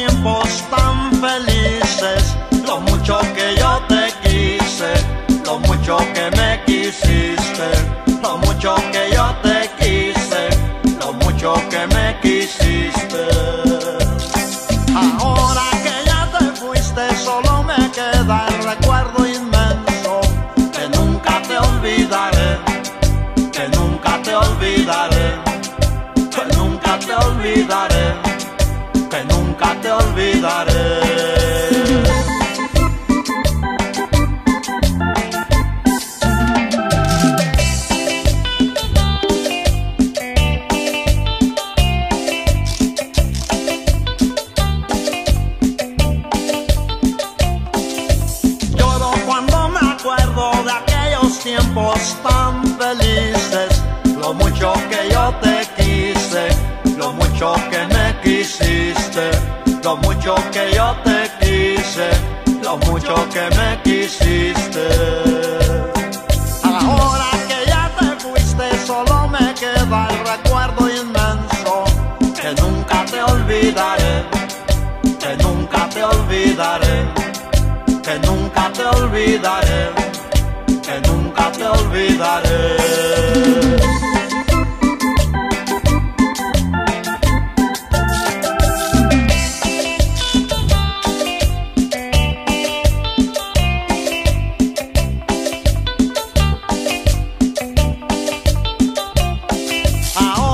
tiempos tan felices, lo mucho que yo te quise, lo mucho que me quisiste, lo mucho que yo te quise, lo mucho que me quisiste. Ahora que ya te fuiste, solo me queda el recuerdo inmenso, que nunca te olvidaré, que nunca te olvidaré, que nunca te olvidaré, tan felices, lo mucho que yo te quise, lo mucho me mucho que yo te quise, lo mucho que me quisiste. Ahora que ya te fuiste, solo me queda el recuerdo inmenso, que nunca te olvidaré, que nunca te olvidaré que nunca te olvidaré, que nunca te olvidaré. Ahora